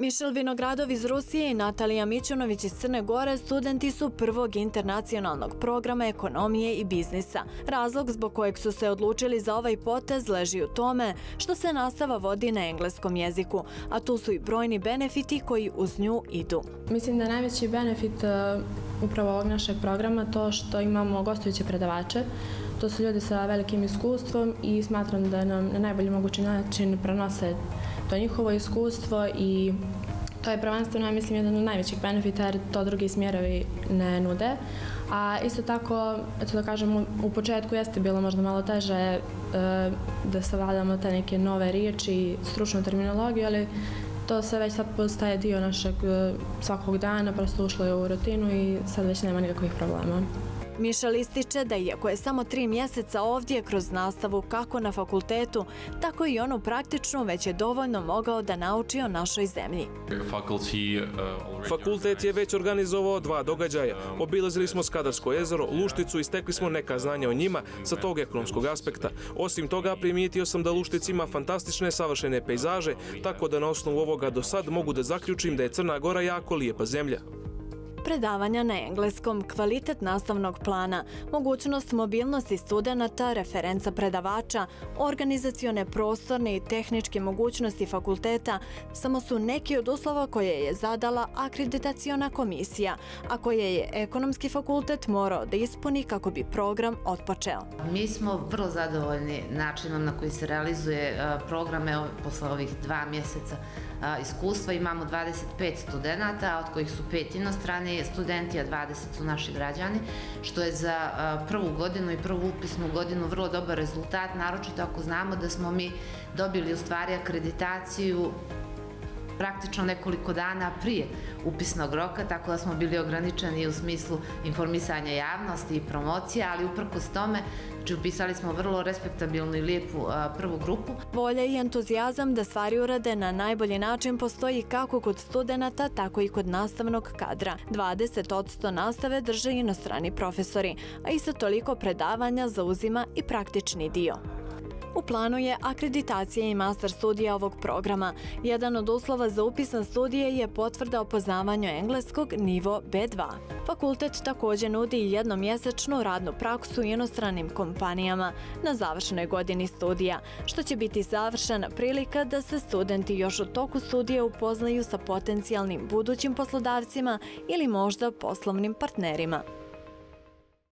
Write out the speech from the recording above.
Mišel Vinogradov iz Rusije i Natalija Mićunović iz Crne Gore studenti su prvog internacionalnog programa ekonomije i biznisa. Razlog zbog kojeg su se odlučili za ovaj potez leži u tome što se nastava vodi na engleskom jeziku, a tu su i brojni benefiti koji uz nju idu. Mislim da je najveći benefit e, upravo ovog našeg programa to što imamo gostujuće predavače. To su ljudi sa velikim iskustvom i smatram da nam na najbolji mogući način prenose to njihovo iskustvo i to je prvenstveno, ja mislim, jedan od najvećih benefita jer to drugi smjerovi ne nude. A isto tako, eto da kažem, u početku jeste bilo možda malo teže e, da savladamo te neke nove riječi stručnu terminologiju, ali to sve već sad postaje dio našeg e, svakog dana, prosto ušlo je u rutinu i sad već nema nikakvih problema. Mišel ističe da iako je samo tri mjeseca ovdje kroz nastavu kako na fakultetu, tako i onu praktičnu već je dovoljno mogao da nauči o našoj zemlji. Fakultet je već organizovao dva događaja. Obilazili smo Skadarsko jezero, Lušticu i stekli smo neka znanja o njima sa tog ekonomskog aspekta. Osim toga, primijetio sam da Luštic ima fantastične savršene pejzaže, tako da na osnovu ovoga do sad mogu da zaključim da je Crna Gora jako lijepa zemlja predavanja na engleskom, kvalitet nastavnog plana, mogućnost mobilnosti studenta, referenca predavača, organizacione prostorne i tehničke mogućnosti fakulteta samo su neki od uslova koje je zadala akreditaciona komisija, a koje je ekonomski fakultet morao da ispuni kako bi program otpočeo. Mi smo vrlo zadovoljni načinom na koji se realizuje programe posle ovih dva mjeseca iskustva. Imamo 25 studenta, od kojih su pet inostrani studenti, a 20 su naši građani, što je za prvu godinu i prvu upisnu godinu vrlo dobar rezultat, naročito ako znamo da smo mi dobili u stvari akreditaciju praktično nekoliko dana prije upisnog roka, tako da smo bili ograničeni u smislu informisanja javnosti i promocija, ali uprkos tome, znači upisali smo vrlo respektabilnu i lijepu prvu grupu. Volja i entuzijazam da stvari urade na najbolji način postoji kako kod studenta, tako i kod nastavnog kadra. 20% nastave drže inostrani profesori, a isto toliko predavanja zauzima i praktični dio. U planu je akreditacija i master studija ovog programa. Jedan od uslova za upisan studije je potvrda o poznavanju engleskog nivo B2. Fakultet također nudi jednomjesečnu radnu praksu inostranim kompanijama na završenoj godini studija, što će biti završena prilika da se studenti još u toku studija upoznaju sa potencijalnim budućim poslodavcima ili možda poslovnim partnerima.